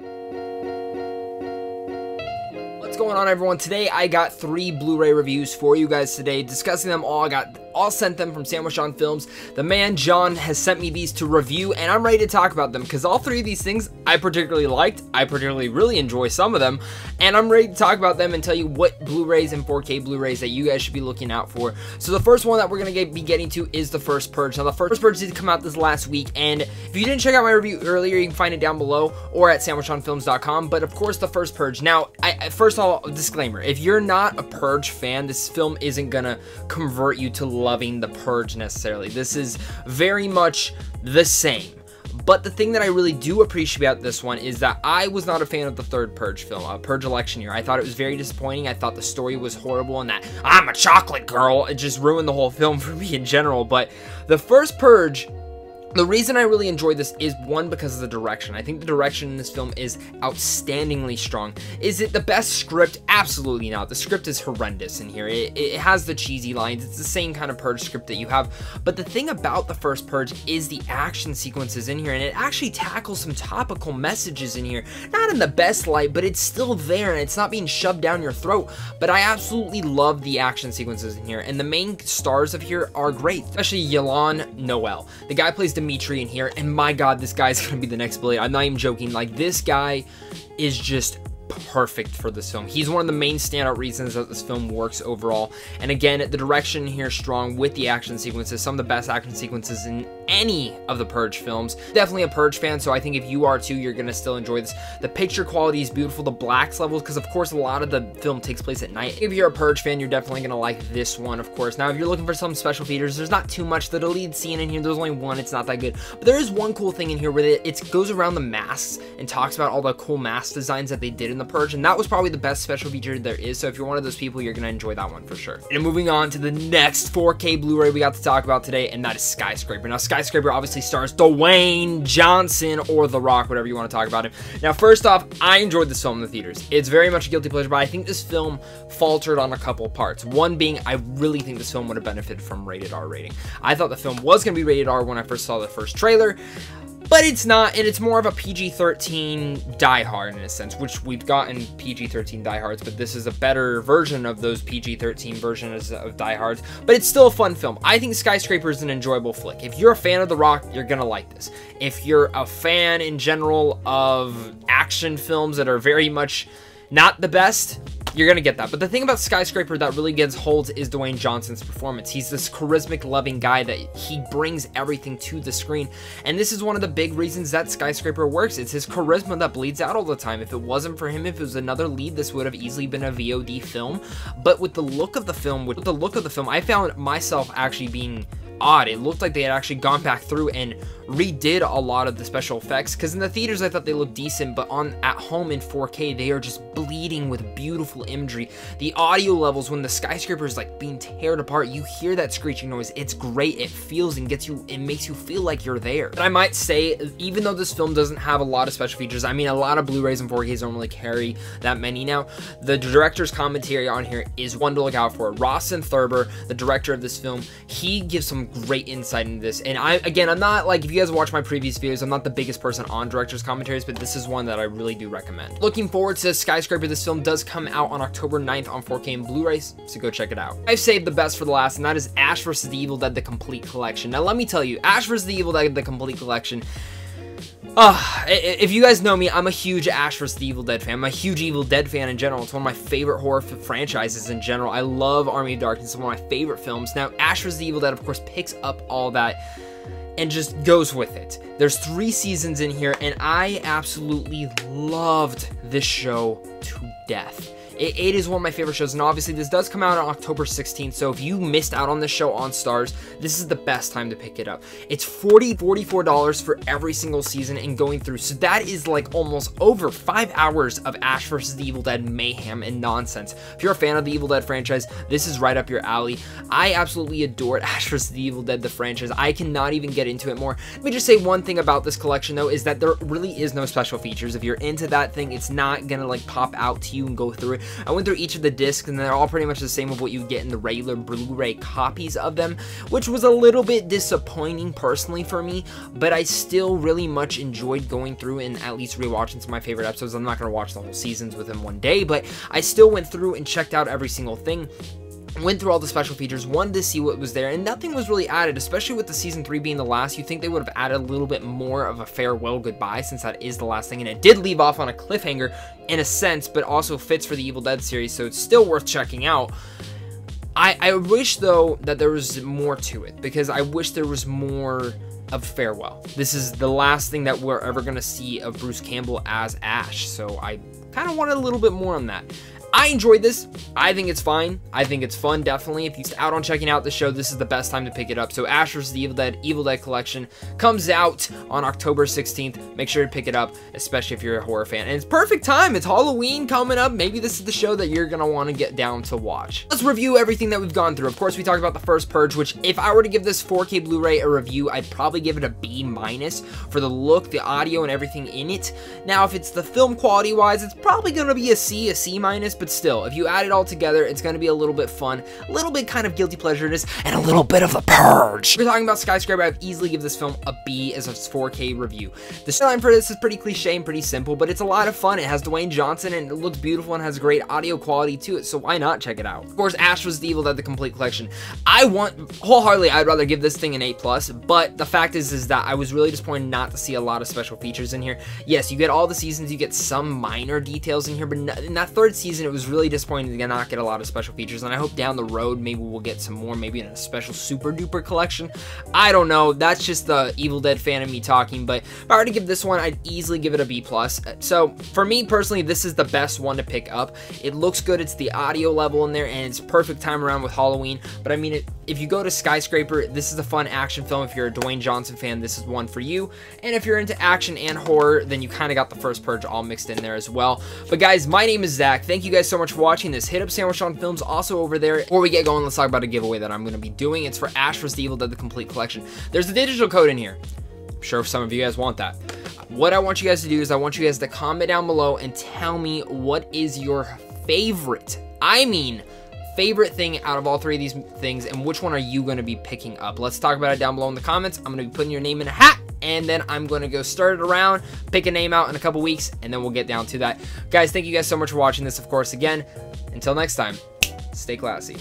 thank you What's going on everyone? Today I got three Blu-ray reviews for you guys today, discussing them all. I got all sent them from Sandwich John Films. The man John has sent me these to review and I'm ready to talk about them because all three of these things I particularly liked. I particularly really enjoy some of them and I'm ready to talk about them and tell you what Blu-rays and 4K Blu-rays that you guys should be looking out for. So the first one that we're going to be getting to is The First Purge. Now the First Purge did come out this last week and if you didn't check out my review earlier, you can find it down below or at sandwichjohnfilms.com. But of course, The First Purge. Now, I, first of all, disclaimer, if you're not a Purge fan, this film isn't to convert you to loving The Purge Purge necessarily. This is very much the same. But the thing that I really do appreciate about this one is that I was not a fan of the third Purge film, uh, Purge Election Year. I thought it was very disappointing. I thought the story was horrible and that I'm a chocolate girl. It just ruined the whole film for me in general. But the first Purge the reason I really enjoyed this is one because of the direction. I think the direction in this film is outstandingly strong. Is it the best script? Absolutely not. The script is horrendous in here. It, it, has the cheesy lines. It's the same kind of Purge script that you have. But the thing about the first Purge is the action sequences in here, and it actually tackles some topical messages in here. Not in the best light, but it's still there, and it's not being shoved down your throat. But I absolutely love the action sequences in here, and the main stars of here are great, especially Y'lan Noel. The guy plays in here, and my god, this guy's gonna be the next Blade. I'm not even joking. Like, this guy is just perfect for this film. He's one of the main standout reasons that this film works overall. And again, the direction here strong with the action sequences, some of the best action sequences in any of the Purge films. Definitely a Purge fan, so I think if you are too, you're to still enjoy this. The picture quality is beautiful, the blacks levels, because of course a lot of the film takes place at night. If you're a Purge fan, you're definitely to like this one, of course. Now, if you're looking for some special features, there's not too much. The lead scene in here, there's only one, it's not that good. But there is one cool thing in here where it, it goes around the masks and talks about all the cool mask designs that they did in the Purge, and that was probably the best special feature there is, so if you're one of those people, you're to enjoy that one for sure. And moving on to the next 4K Blu-ray we got to talk about today, and that is Skyscraper. Now, Skyscraper obviously stars Dwayne Johnson, or The Rock, whatever you want to talk about him. Now, first off, I enjoyed this film in the theaters. It's very much a guilty pleasure, but I think this film faltered on a couple parts. One being, I really think this film would have benefited from rated R rating. I thought the film was going to be rated R when I first saw the first trailer but it's not, and it's more of a PG-13 Die Hard in a sense, which we've gotten PG-13 Die Hards, but this is a better version of those PG-13 versions of Die Hards, but it's still a fun film. I think Skyscraper is an enjoyable flick. If you're a fan of The Rock, you're gonna like this. If you're a fan in general of action films that are very much not the best, you're gonna get that. But the thing about Skyscraper that really gets holds is Dwayne Johnson's performance. He's this charismatic, loving guy that he brings everything to the screen. And this is one of the big reasons that Skyscraper works. It's his charisma that bleeds out all the time. If it wasn't for him, if it was another lead, this would have easily been a VOD film. But with the look of the film, with the look of the film, I found myself actually being odd. It looked like they had actually gone back through and redid a lot of the special effects because in the theaters I thought they looked decent but on at home in 4K they are just bleeding with beautiful imagery. The audio levels when the skyscraper is like being teared apart you hear that screeching noise. It's great. It feels and gets you it makes you feel like you're there. But I might say even though this film doesn't have a lot of special features I mean a lot of Blu-rays and 4Ks don't really carry that many. Now the director's commentary on here is one to look out for. Rawson Thurber the director of this film he gives some great insight into this. And I again I'm not like if you you guys watch my previous videos, I'm not the biggest person on director's commentaries, but this is one that I really do recommend. Looking forward to Skyscraper. This film does come out on October 9th on 4K and Blu-ray, so go check it out. I've saved the best for the last, and that is Ash vs. the Evil Dead, the complete collection. Now, let me tell you, Ash vs. the Evil Dead, the complete collection, uh, if you guys know me, I'm a huge Ash vs. the Evil Dead fan. I'm a huge Evil Dead fan in general. It's one of my favorite horror franchises in general. I love Army of Darkness. It's one of my favorite films. Now, Ash vs. the Evil Dead, of course, picks up all that and just goes with it. There's three seasons in here, and I absolutely loved this show to death. It, it is one of my favorite shows, and obviously this does come out on October 16th, so if you missed out on this show on Starz, this is the best time to pick it up. It's $40, $44 for every single season and going through, so that is like almost over five hours of Ash versus the Evil Dead mayhem and nonsense. If you're a fan of the Evil Dead franchise, this is right up your alley. I absolutely adore Ash vs. the Evil Dead, the franchise. I cannot even get into it more. Let me just say one thing about this collection, though, is that there really is no special features. If you're into that thing, it's not gonna like pop out to you and go through it. I went through each of the discs, and they're all pretty much the same of what you get in the regular Blu-ray copies of them, which was a little bit disappointing personally for me, but I still really much enjoyed going through and at least rewatching some of my favorite episodes. I'm not going to watch the whole seasons within one day, but I still went through and checked out every single thing went through all the special features, wanted to see what was there, and nothing was really added, especially with the season 3 being the last. You think they would have added a little bit more of a farewell goodbye since that is the last thing, and it did leave off on a cliffhanger in a sense, but also fits for the Evil Dead series, so it's still worth checking out. I, I wish, though, that there was more to it, because I wish there was more of farewell. This is the last thing that we're ever going to see of Bruce Campbell as Ash, so I kind of wanted a little bit more on that. I enjoyed this. I think it's fine. I think it's fun, definitely. If you're out on checking out the show, this is the best time to pick it up. So Ash vs. the Evil Dead Evil Dead Collection comes out on October 16th. Make sure to pick it up, especially if you're a horror fan. And it's perfect time. It's Halloween coming up. Maybe this is the show that you're going to want to get down to watch. Let's review everything that we've gone through. Of course, we talked about the first Purge, which if I were to give this 4K Blu-ray a review, I'd probably give it a B minus for the look, the audio, and everything in it. Now, if it's the film quality-wise, it's probably going to be a C, a C minus, but still, if you add it all together, it's going to be a little bit fun, a little bit kind of guilty pleasureness, and a little bit of the purge. We're talking about Skyscraper. I'd easily give this film a B as a 4K review. The storyline for this is pretty cliche and pretty simple, but it's a lot of fun. It has Dwayne Johnson, and it looks beautiful and has great audio quality to it, so why not check it out? Of course, Ash was the Evil Dead, the complete collection. I want, wholeheartedly, I'd rather give this thing an A+, plus, but the fact is, is that I was really disappointed not to see a lot of special features in here. Yes, you get all the seasons, you get some minor details in here, but in that third season, it was really disappointing to not get a lot of special features, and I hope down the road maybe we'll get some more, maybe in a special super duper collection. I don't know. That's just the Evil Dead fan of me talking, but if I were to give this one, I'd easily give it a B+. plus. So for me personally, this is the best one to pick up. It looks good. It's the audio level in there, and it's perfect time around with Halloween. But I mean, it, if you go to Skyscraper, this is a fun action film. If you're a Dwayne Johnson fan, this is one for you. And if you're into action and horror, then you kind of got the first Purge all mixed in there as well. But guys, my name is Zach. Thank you guys so much for watching this. Hit up Sandwich John Films also over there. Before we get going, let's talk about a giveaway that I'm going to be doing. It's for Ash vs. Evil Dead, the complete collection. There's a digital code in here. I'm sure some of you guys want that. What I want you guys to do is I want you guys to comment down below and tell me what is your favorite, I mean, favorite thing out of all three of these things and which one are you going to be picking up. Let's talk about it down below in the comments. I'm going to be putting your name in a hat and then I'm going to go start it around, pick a name out in a couple weeks, and then we'll get down to that. Guys, thank you guys so much for watching this, of course, again. Until next time, stay classy.